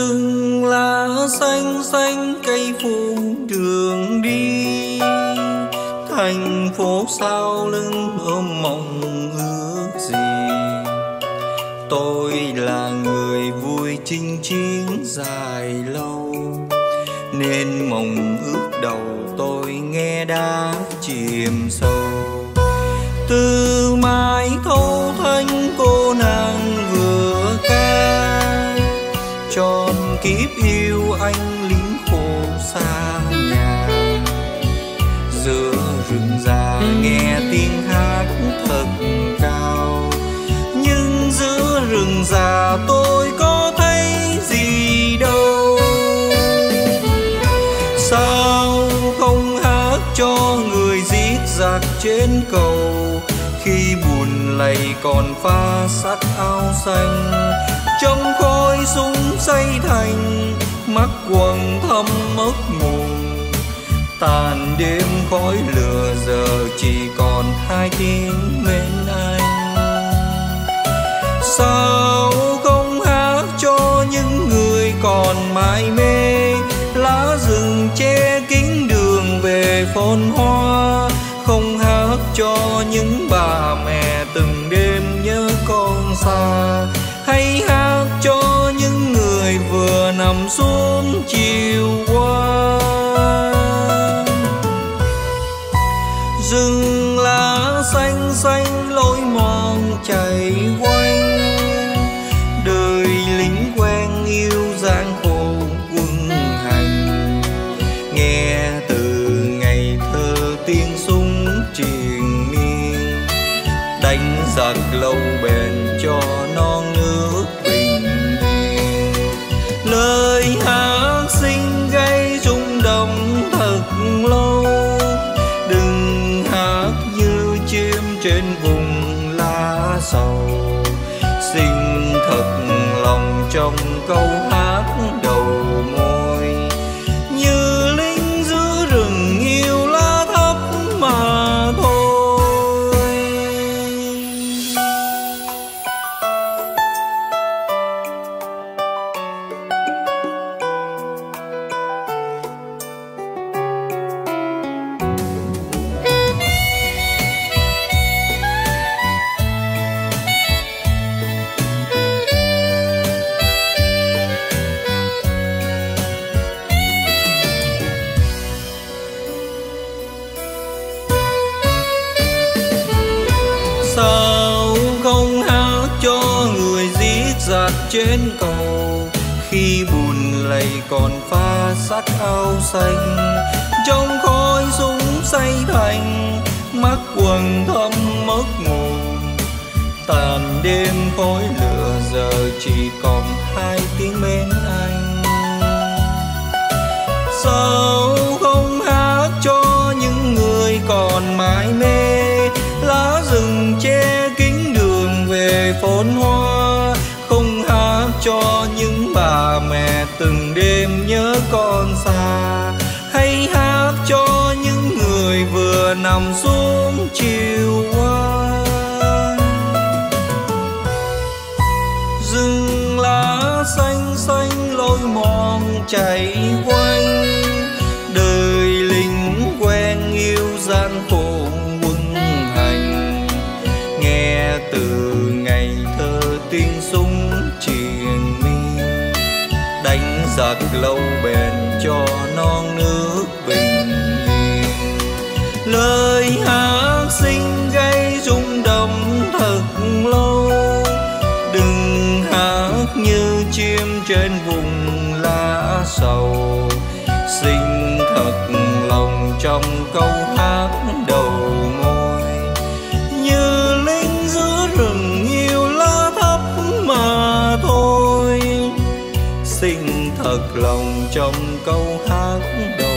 rừng lá xanh xanh cây phủ đường đi. Thành phố sao lưng ôm mộng ước gì? Tôi là người vui chinh chiến dài lâu. Nên mộng ước đầu tôi nghe đã chìm sâu. Từ mai thôi tròn kiếp yêu anh lính khổ xa nhà. Giữa rừng già nghe tiếng hát thật cao, nhưng giữa rừng già tôi có thấy gì đâu. Sao không hát cho người giết giặc trên cầu, khi buồn lầy còn pha sắc áo xanh trong khói súng xây thành, mắt quầng thâm mất nguồn tàn đêm khói lửa giờ chỉ còn hai tiếng bên anh. Sao không hát cho những người còn mãi mê? Lá rừng che kín đường về phồn hoa. Không hát cho những bà mẹ từng đêm nhớ con xa. Nằm xuống chiều qua rừng lá xanh xanh lối mòn chạy quanh. Đời lính quen yêu gian khổ quân hành. Nghe từ ngày thơ tiếng súng triền miên. Đánh giặc lâu bền trên vùng lá sầu xin thật lòng trong câu hát trên cầu. Khi buồn lầy còn pha sắc ao xanh, trong khói súng say thành, mắt quần thâm mất ngủ. Tàn đêm khói lửa giờ chỉ còn hai tiếng bên anh. Sao từng đêm nhớ con xa. Hay hát cho những người vừa nằm xuống chiều qua rừng lá xanh xanh lối mòn chảy quanh. Đời lính quen yêu gian khổ quân hành. Nghe từ ngày thơ tiếng súng giặc lâu bền cho non nước bình yên. Lời hát sinh gây rung động thật lâu. Đừng hát như chim trên vùng lá sầu. Xin thật lòng trong câu hát. Lòng trong câu hát đầu.